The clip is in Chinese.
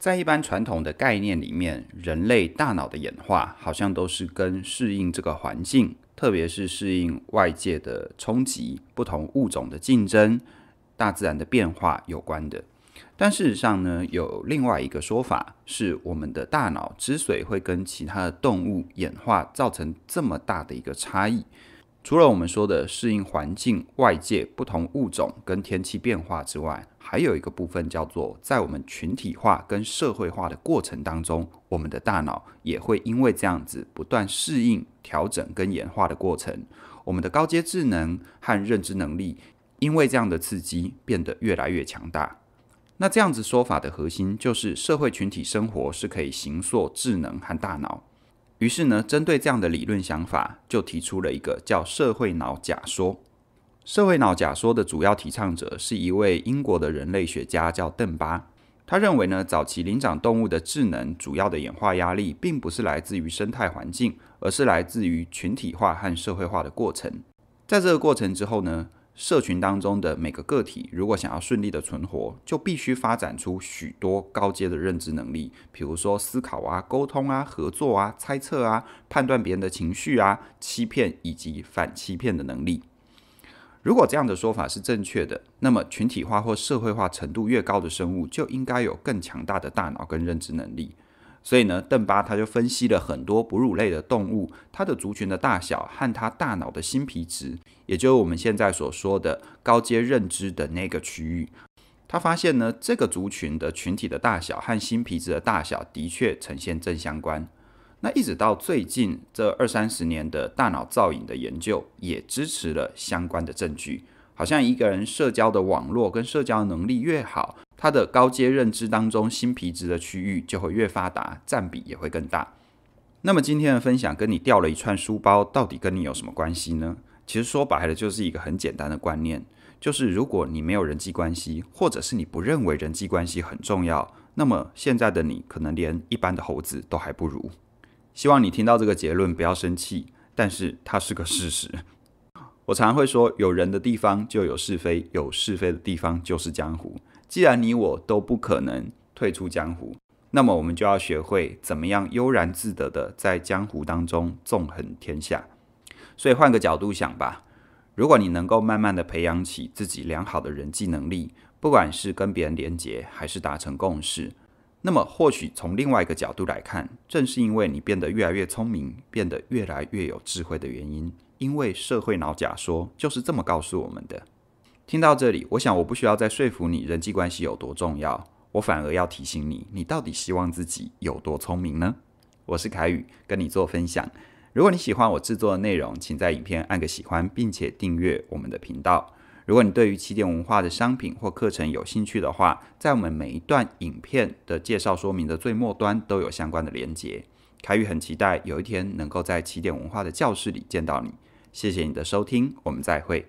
在一般传统的概念里面，人类大脑的演化好像都是跟适应这个环境，特别是适应外界的冲击、不同物种的竞争、大自然的变化有关的。但事实上呢，有另外一个说法，是我们的大脑之所以会跟其他的动物演化造成这么大的一个差异。除了我们说的适应环境、外界不同物种跟天气变化之外，还有一个部分叫做在我们群体化跟社会化的过程当中，我们的大脑也会因为这样子不断适应、调整跟演化的过程，我们的高阶智能和认知能力因为这样的刺激变得越来越强大。那这样子说法的核心就是社会群体生活是可以形塑智能和大脑。于是呢，针对这样的理论想法，就提出了一个叫“社会脑假说”。社会脑假说的主要提倡者是一位英国的人类学家，叫邓巴。他认为呢，早期灵长动物的智能主要的演化压力，并不是来自于生态环境，而是来自于群体化和社会化的过程。在这个过程之后呢？社群当中的每个个体，如果想要顺利的存活，就必须发展出许多高阶的认知能力，比如说思考啊、沟通啊、合作啊、猜测啊、判断别人的情绪啊、欺骗以及反欺骗的能力。如果这样的说法是正确的，那么群体化或社会化程度越高的生物，就应该有更强大的大脑跟认知能力。所以呢，邓巴他就分析了很多哺乳类的动物，它的族群的大小和它大脑的新皮质，也就是我们现在所说的高阶认知的那个区域。他发现呢，这个族群的群体的大小和新皮质的大小的确呈现正相关。那一直到最近这二三十年的大脑造影的研究，也支持了相关的证据。好像一个人社交的网络跟社交能力越好。它的高阶认知当中，新皮质的区域就会越发达，占比也会更大。那么今天的分享跟你掉了一串书包，到底跟你有什么关系呢？其实说白了，就是一个很简单的观念，就是如果你没有人际关系，或者是你不认为人际关系很重要，那么现在的你可能连一般的猴子都还不如。希望你听到这个结论不要生气，但是它是个事实。我常常会说，有人的地方就有是非，有是非的地方就是江湖。既然你我都不可能退出江湖，那么我们就要学会怎么样悠然自得的在江湖当中纵横天下。所以换个角度想吧，如果你能够慢慢的培养起自己良好的人际能力，不管是跟别人连结还是达成共识，那么或许从另外一个角度来看，正是因为你变得越来越聪明，变得越来越有智慧的原因，因为社会脑假说就是这么告诉我们的。听到这里，我想我不需要再说服你人际关系有多重要，我反而要提醒你，你到底希望自己有多聪明呢？我是凯宇，跟你做分享。如果你喜欢我制作的内容，请在影片按个喜欢，并且订阅我们的频道。如果你对于起点文化的商品或课程有兴趣的话，在我们每一段影片的介绍说明的最末端都有相关的连结。凯宇很期待有一天能够在起点文化的教室里见到你。谢谢你的收听，我们再会。